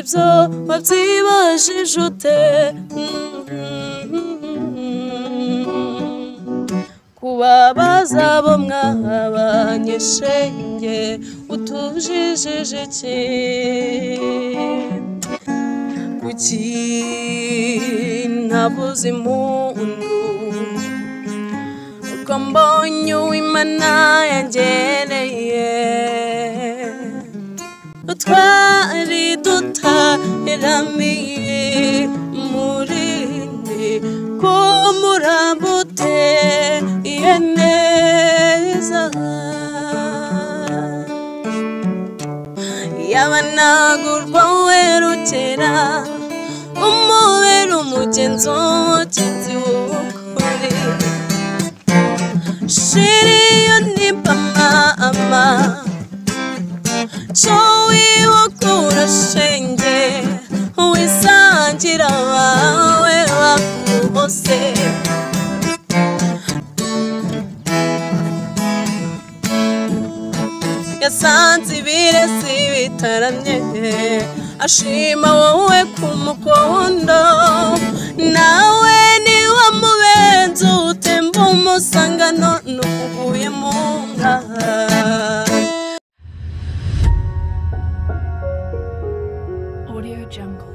ibyo wabyibajije ute kubabaza bo mwabanye shenge utujijije iki kuki ntabuze impundu uko mbonye uwimana yangereye utwari duto eramiye murinde ko muramute iye neza yabanagurwa werukera umubera umugenzo w'abagenzi w'ukuri shiriyo ni mama ama yasanze ibiresi bitaramye ashima wowe ku mukondo nawe niwe mubenzi utemba umusangano nukuguye mu nka Audio Jungle